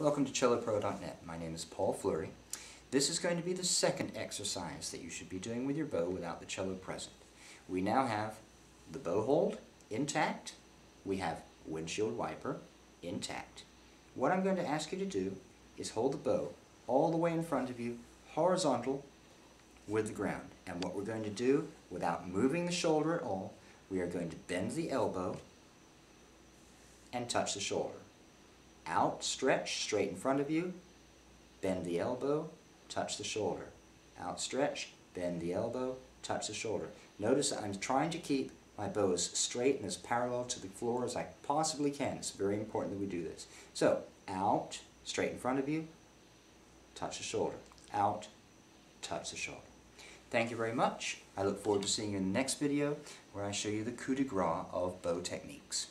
Welcome to CelloPro.net. My name is Paul Fleury. This is going to be the second exercise that you should be doing with your bow without the cello present. We now have the bow hold intact. We have windshield wiper intact. What I'm going to ask you to do is hold the bow all the way in front of you, horizontal with the ground. And what we're going to do, without moving the shoulder at all, we are going to bend the elbow and touch the shoulder. Out, stretch, straight in front of you, bend the elbow, touch the shoulder. Out, stretch, bend the elbow, touch the shoulder. Notice I'm trying to keep my bow as straight and as parallel to the floor as I possibly can. It's very important that we do this. So, out, straight in front of you, touch the shoulder. Out, touch the shoulder. Thank you very much. I look forward to seeing you in the next video where I show you the coup de grace of bow techniques.